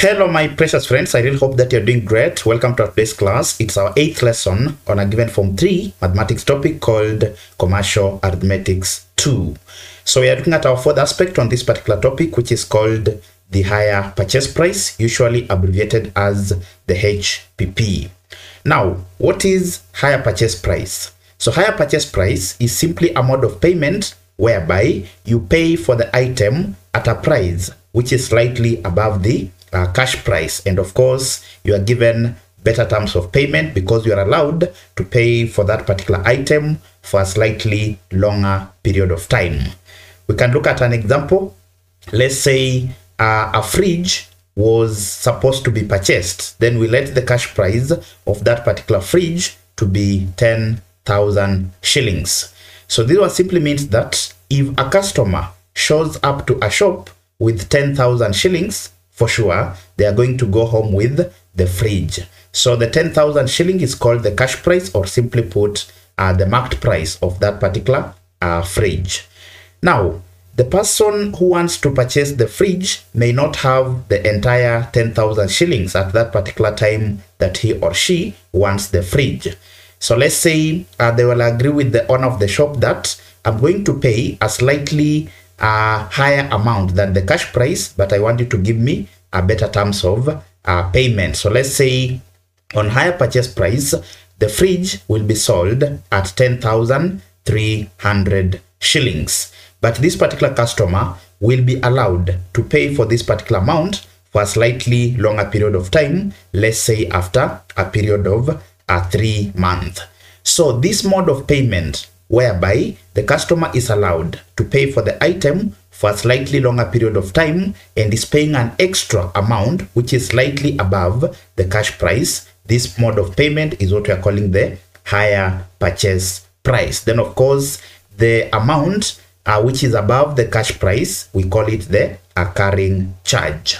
Hello, my precious friends. I really hope that you're doing great. Welcome to our today's class. It's our eighth lesson on a given Form 3 mathematics topic called Commercial Arithmetics 2. So we are looking at our fourth aspect on this particular topic, which is called the hire purchase price, usually abbreviated as the HPP. Now, what is hire purchase price? So hire purchase price is simply a mode of payment whereby you pay for the item at a price which is slightly above the uh, cash price. And of course, you are given better terms of payment because you are allowed to pay for that particular item for a slightly longer period of time. We can look at an example. Let's say uh, a fridge was supposed to be purchased. Then we let the cash price of that particular fridge to be 10,000 shillings. So this one simply means that if a customer shows up to a shop with 10,000 shillings, for sure, they are going to go home with the fridge. So the 10,000 shilling is called the cash price or simply put, uh, the marked price of that particular uh, fridge. Now, the person who wants to purchase the fridge may not have the entire 10,000 shillings at that particular time that he or she wants the fridge. So let's say uh, they will agree with the owner of the shop that I'm going to pay a slightly uh, higher amount than the cash price, but I want you to give me a better terms of uh, payment. So let's say on higher purchase price, the fridge will be sold at 10,300 shillings. But this particular customer will be allowed to pay for this particular amount for a slightly longer period of time, let's say after a period of a three month. So this mode of payment whereby the customer is allowed to pay for the item for a slightly longer period of time and is paying an extra amount which is slightly above the cash price. This mode of payment is what we are calling the higher purchase price. Then of course, the amount uh, which is above the cash price, we call it the occurring charge.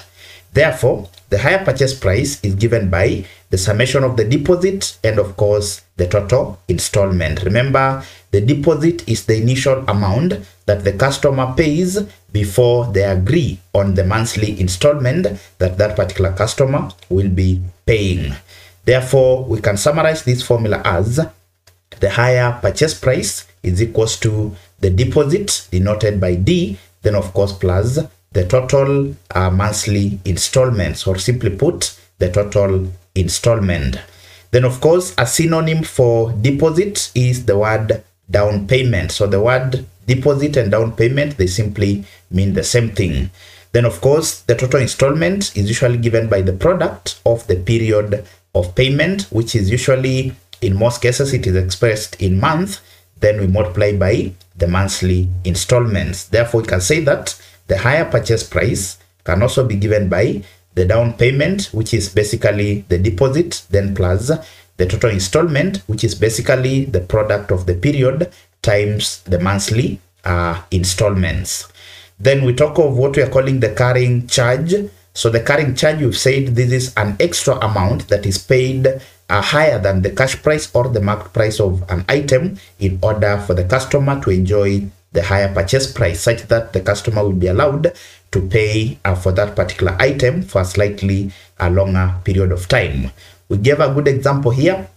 Therefore, the hire purchase price is given by the summation of the deposit and of course the total installment. Remember, the deposit is the initial amount that the customer pays before they agree on the monthly installment that that particular customer will be paying. Therefore, we can summarize this formula as the hire purchase price is equals to the deposit denoted by D, then of course plus the total uh, monthly installments or simply put the total installment. Then of course a synonym for deposit is the word down payment. So the word deposit and down payment, they simply mean the same thing. Then of course the total installment is usually given by the product of the period of payment, which is usually in most cases it is expressed in month. Then we multiply by the monthly installments. Therefore, we can say that the hire purchase price can also be given by the down payment, which is basically the deposit, then plus the total installment, which is basically the product of the period times the monthly uh, installments. Then we talk of what we are calling the carrying charge. So the carrying charge, you've said this is an extra amount that is paid uh, higher than the cash price or the market price of an item in order for the customer to enjoy the hire purchase price such that the customer will be allowed to pay uh, for that particular item for a slightly uh, longer period of time. We gave a good example here.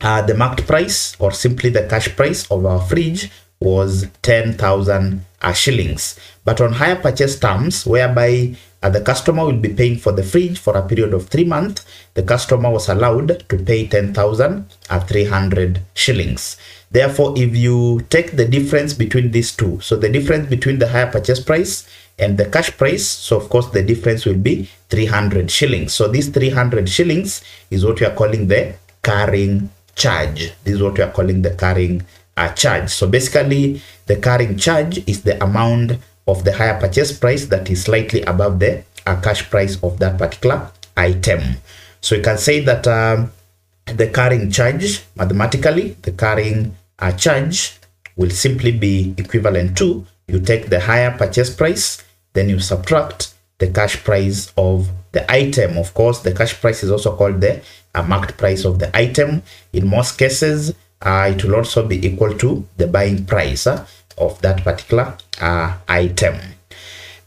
Uh, the marked price or simply the cash price of our fridge was 10,000 uh, shillings. But on hire purchase terms, whereby uh, the customer will be paying for the fridge for a period of three months, the customer was allowed to pay 10,300 shillings. Therefore, if you take the difference between these two, so the difference between the hire purchase price and the cash price, so of course the difference will be 300 shillings. So this 300 shillings is what we are calling the carrying charge. This is what we are calling the carrying uh, charge. So basically, the carrying charge is the amount of the hire purchase price that is slightly above the uh, cash price of that particular item. So you can say that um, the carrying charge, mathematically, the carrying uh, charge will simply be equivalent to you take the hire purchase price, then you subtract the cash price of the item. Of course, the cash price is also called the uh, marked price of the item. In most cases, uh, it will also be equal to the buying price uh, of that particular uh, item.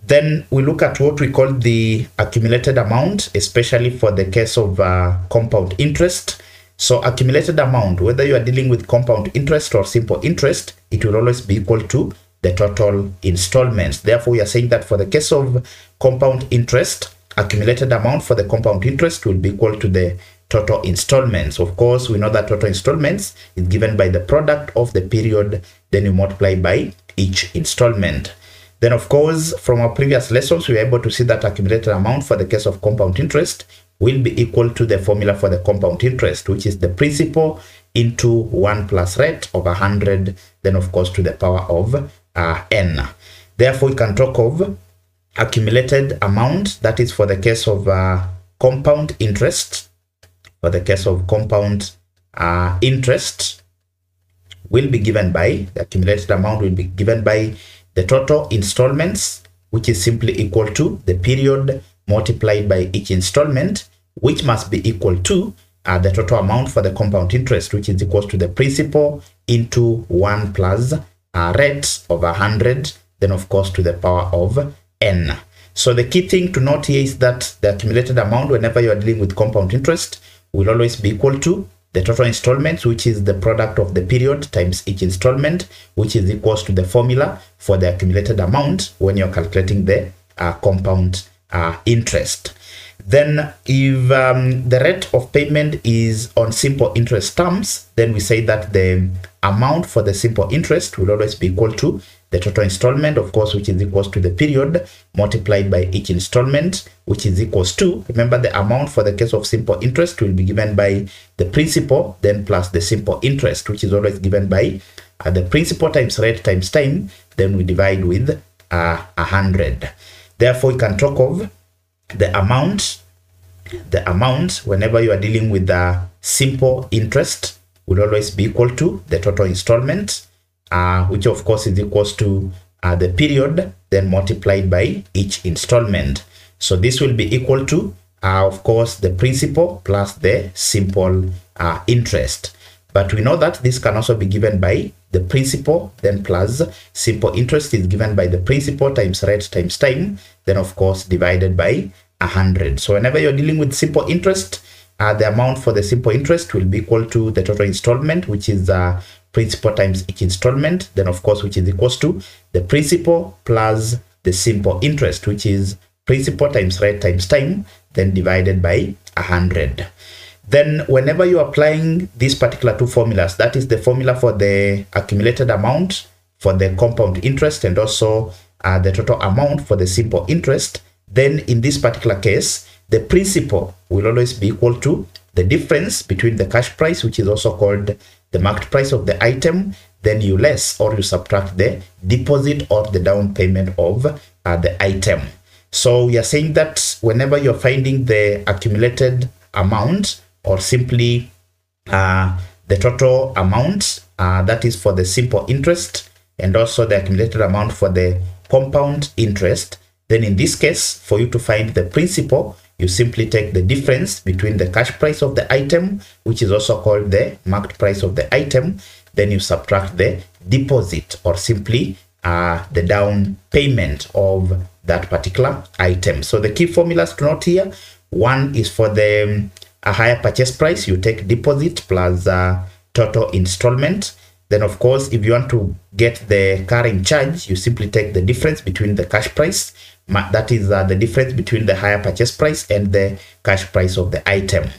Then we look at what we call the accumulated amount, especially for the case of uh, compound interest. So accumulated amount, whether you are dealing with compound interest or simple interest, it will always be equal to the total installments. Therefore, we are saying that for the case of compound interest, accumulated amount for the compound interest will be equal to the total installments. Of course, we know that total installments is given by the product of the period, then you multiply by each installment. Then, of course, from our previous lessons, we were able to see that accumulated amount for the case of compound interest will be equal to the formula for the compound interest, which is the principal into 1 plus rate over 100, then, of course, to the power of uh, n. Therefore, we can talk of accumulated amount, that is for the case of uh, compound interest, for the case of compound uh, interest, will be given by, the accumulated amount will be given by the total installments, which is simply equal to the period multiplied by each installment, which must be equal to uh, the total amount for the compound interest, which is equal to the principal into 1 plus uh, rate over 100, then of course to the power of n. So the key thing to note here is that the accumulated amount whenever you are dealing with compound interest will always be equal to the total installments, which is the product of the period times each installment, which is equals to the formula for the accumulated amount when you're calculating the uh, compound uh, interest. Then if um, the rate of payment is on simple interest terms, then we say that the amount for the simple interest will always be equal to the total installment, of course, which is equals to the period multiplied by each installment, which is equals to, remember the amount for the case of simple interest will be given by the principal, then plus the simple interest, which is always given by uh, the principal times rate times time, then we divide with uh, 100. Therefore, you can talk of the amount, the amount whenever you are dealing with the simple interest will always be equal to the total installment, uh, which of course is equals to uh, the period, then multiplied by each installment. So this will be equal to, uh, of course, the principal plus the simple uh, interest. But we know that this can also be given by the principal, then plus simple interest is given by the principal times rate times time, then of course divided by 100. So whenever you're dealing with simple interest, uh, the amount for the simple interest will be equal to the total installment, which is uh, principal times each installment, then of course, which is equals to the principal plus the simple interest, which is principal times rate times time, then divided by 100. Then whenever you're applying these particular two formulas, that is the formula for the accumulated amount for the compound interest and also uh, the total amount for the simple interest, then in this particular case, the principal will always be equal to the difference between the cash price, which is also called the marked price of the item, then you less or you subtract the deposit or the down payment of uh, the item. So we are saying that whenever you're finding the accumulated amount or simply uh, the total amount, uh, that is for the simple interest and also the accumulated amount for the compound interest, then in this case, for you to find the principal, you simply take the difference between the cash price of the item, which is also called the marked price of the item, then you subtract the deposit or simply uh, the down payment of that particular item. So the key formulas to note here, one is for the a hire purchase price, you take deposit plus uh, total installment. Then of course, if you want to get the carrying charge, you simply take the difference between the cash price that is uh, the difference between the hire purchase price and the cash price of the item.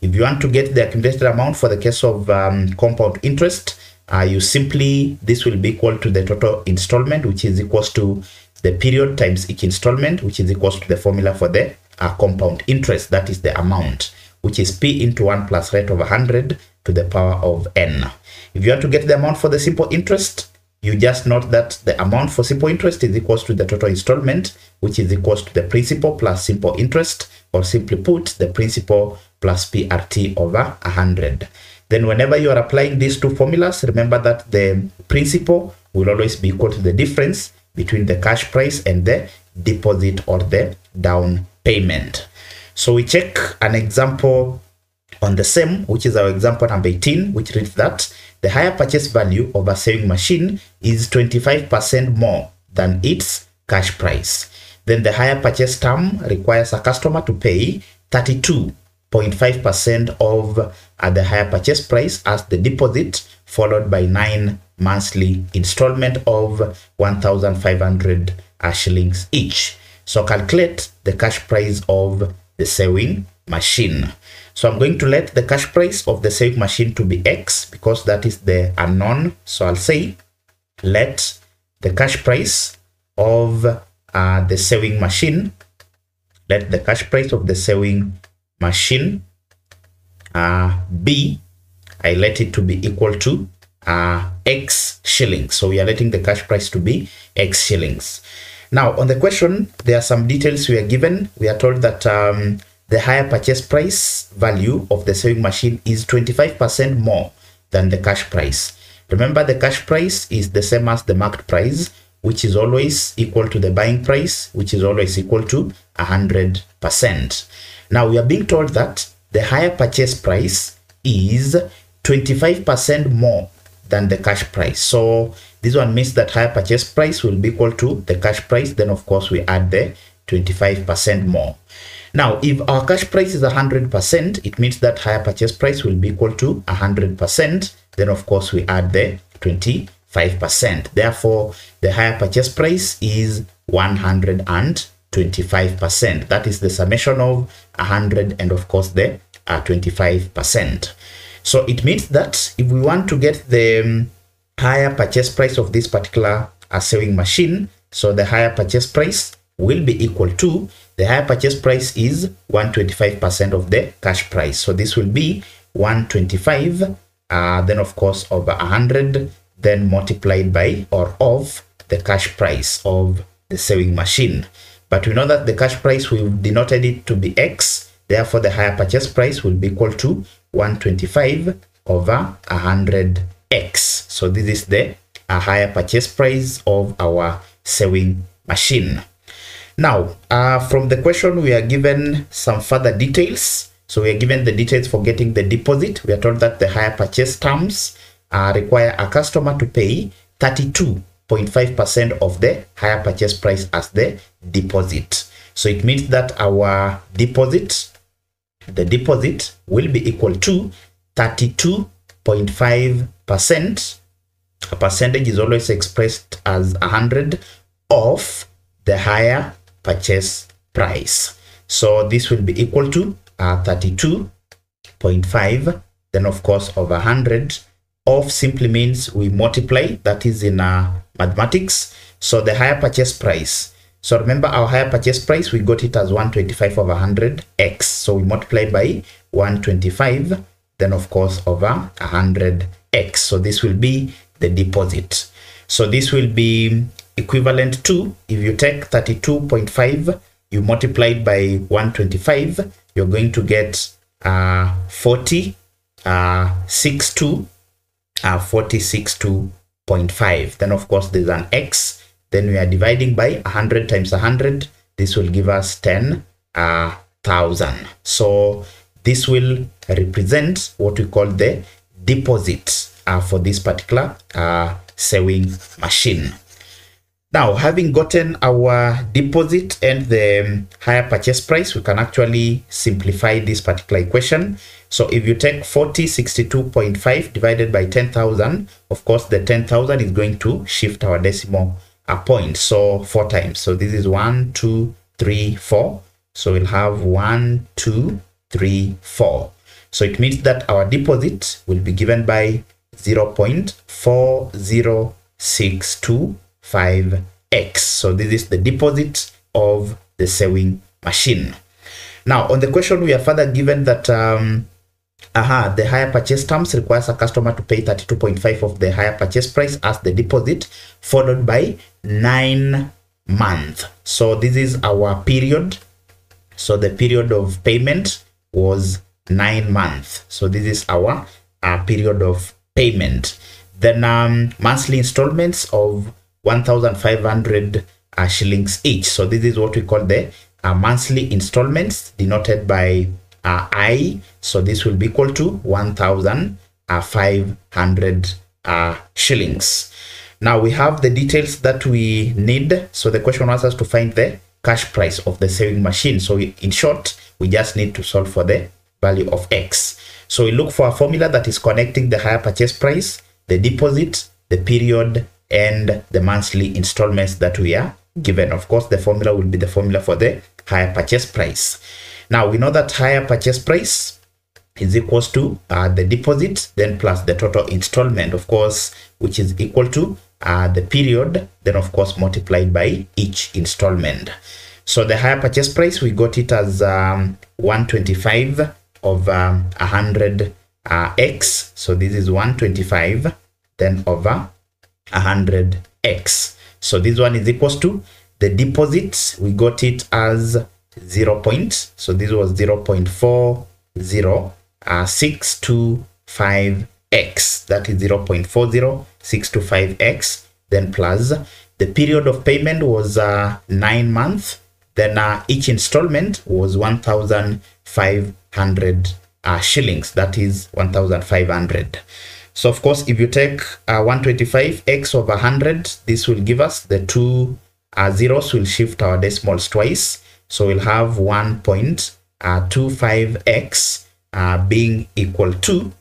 If you want to get the accumulated amount for the case of um, compound interest, uh, you simply, this will be equal to the total installment, which is equals to the period times each installment, which is equals to the formula for the uh, compound interest, that is the amount, which is P into 1 plus rate of 100 to the power of n. If you want to get the amount for the simple interest, you just note that the amount for simple interest is equals to the total installment, which is equals to the principal plus simple interest, or simply put, the principal plus PRT over 100. Then whenever you are applying these two formulas, remember that the principal will always be equal to the difference between the cash price and the deposit or the down payment. So we check an example on the same, which is our example number 18, which reads that the hire purchase value of a sewing machine is 25% more than its cash price. Then the hire purchase term requires a customer to pay 32.5% of uh, the hire purchase price as the deposit, followed by nine monthly installment of 1,500 uh, shillings each. So calculate the cash price of the sewing machine. So I'm going to let the cash price of the sewing machine to be X because that is the unknown. So I'll say let the cash price of uh, the sewing machine, let the cash price of the sewing machine uh, be, I let it to be equal to uh, X shillings. So we are letting the cash price to be X shillings. Now on the question, there are some details we are given. We are told that um, the hire purchase price value of the sewing machine is 25% more than the cash price. Remember the cash price is the same as the marked price, which is always equal to the buying price, which is always equal to 100%. Now we are being told that the hire purchase price is 25% more than the cash price. So this one means that hire purchase price will be equal to the cash price. Then of course we add the 25% more. Now, if our cash price is 100%, it means that hire purchase price will be equal to 100%. Then, of course, we add the 25%. Therefore, the hire purchase price is 125%. That is the summation of 100 and, of course, the uh, 25%. So it means that if we want to get the um, hire purchase price of this particular uh, sewing machine, so the hire purchase price will be equal to the hire purchase price is 125% of the cash price. So this will be 125, uh, then of course over 100, then multiplied by or of the cash price of the sewing machine. But we know that the cash price, we've denoted it to be X. Therefore, the hire purchase price will be equal to 125 over 100X. So this is the hire purchase price of our sewing machine. Now, uh, from the question, we are given some further details. So we are given the details for getting the deposit. We are told that the hire purchase terms uh, require a customer to pay 32.5% of the hire purchase price as the deposit. So it means that our deposit, the deposit will be equal to 32.5%. A percentage is always expressed as 100 of the hire purchase price. So this will be equal to uh, 32.5. Then of course over 100 of simply means we multiply that is in uh, mathematics. So the hire purchase price. So remember our hire purchase price, we got it as 125 over 100 x. So we multiply by 125, then of course over 100 x. So this will be the deposit. So this will be equivalent to, if you take 32.5, you multiply it by 125, you're going to get uh, 40, uh, 62, uh, 46.2.5. Then of course there's an X, then we are dividing by 100 times 100, this will give us 10,000. Uh, so this will represent what we call the deposit uh, for this particular uh, sewing machine. Now, having gotten our deposit and the hire purchase price, we can actually simplify this particular equation. So if you take 4062.5 divided by 10,000, of course, the 10,000 is going to shift our decimal a point. So four times. So this is one, two, three, four. So we'll have one, two, three, four. So it means that our deposit will be given by 0 0.4062 5x. So this is the deposit of the sewing machine. Now, on the question, we are further given that um, aha, the hire purchase terms requires a customer to pay 32.5 of the hire purchase price as the deposit, followed by nine month. So this is our period. So the period of payment was nine months. So this is our uh, period of payment. Then um, monthly installments of 1,500 uh, shillings each. So this is what we call the uh, monthly installments denoted by uh, I. So this will be equal to 1,500 uh, shillings. Now we have the details that we need. So the question wants us to find the cash price of the sewing machine. So in short, we just need to solve for the value of X. So we look for a formula that is connecting the hire purchase price, the deposit, the period, and the monthly installments that we are given. Of course, the formula will be the formula for the hire purchase price. Now we know that hire purchase price is equals to uh, the deposit then plus the total installment of course which is equal to uh, the period then of course multiplied by each installment so the hire purchase price we got it as um, 125 of um, 100 uh, x. So this is 125 then over 100 x. So this one is equals to the deposit we got it as 0 point. So this was 0 0.40 uh, 625x that is 0 0.40625x then plus the period of payment was uh, nine months. Then uh, each installment was 1500 uh, shillings that is 1500 so of course if you take uh, 125x over 100 this will give us the two uh, zeros will shift our decimals twice. So we'll have 1.25x uh, being equal to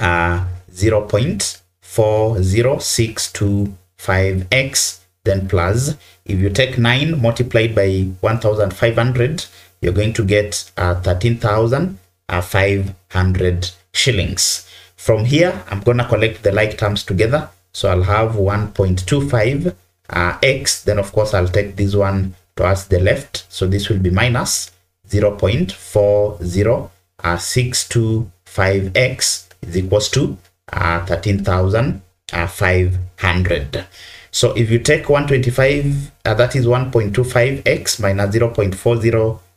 uh, 0.40625x then plus. If you take 9 multiplied by 1500 you're going to get uh, 13,500 shillings. From here i'm gonna collect the like terms together. So i'll have 1.25 uh, x. Then of course i'll take this one towards the left. So this will be minus 0 0.40 uh, 625x is equals to uh, 13,500. So if you take 125, uh, that is 1.25x minus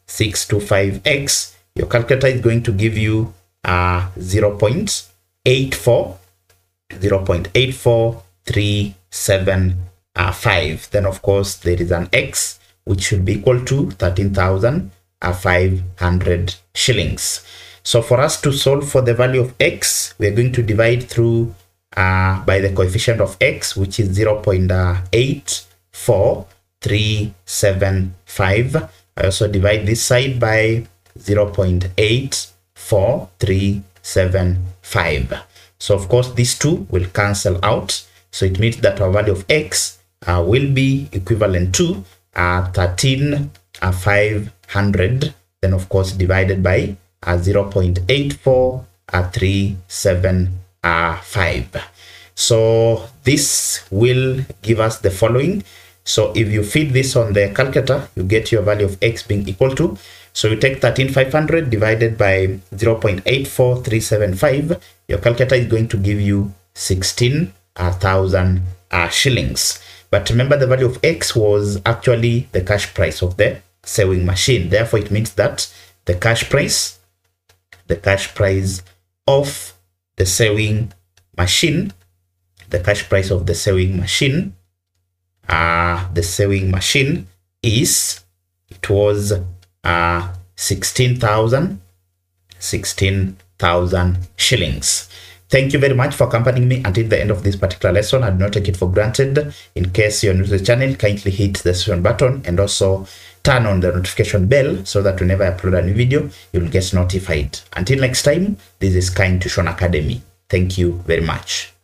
0.40625x, your calculator is going to give you uh, 0 0.84, 0 0.84375. Then of course there is an x which should be equal to 13,500 shillings. So for us to solve for the value of x, we're going to divide through uh, by the coefficient of x, which is 0 0.84375. I also divide this side by 0.84375. So of course, these two will cancel out. So it means that our value of x uh, will be equivalent to uh, 13,500. Uh, then of course, divided by uh, 0.8437 so this will give us the following so if you feed this on the calculator you get your value of x being equal to so you take 13500 divided by 0.84375 your calculator is going to give you 16,000 uh, shillings. But remember the value of x was actually the cash price of the sewing machine. Therefore it means that the cash price the cash price of the sewing machine the cash price of the sewing machine uh the sewing machine is it was uh 16,000 16,000 shillings Thank you very much for accompanying me until the end of this particular lesson. I do not take it for granted. In case you're new to the channel, kindly hit the subscribe button and also turn on the notification bell so that whenever I upload a new video, you'll get notified. Until next time, this is Kind Tuition Academy. Thank you very much.